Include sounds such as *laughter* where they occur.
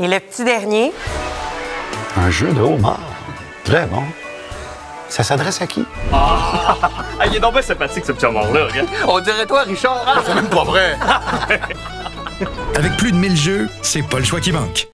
Et le petit dernier, Un jeu de homard. Très bon. Ça s'adresse à qui? Ah, il est donc bien sympathique, ce petit homard-là. On dirait toi, Richard. Ah, c'est même pas vrai. *laughs* Avec plus de 1000 jeux, c'est pas le choix qui manque.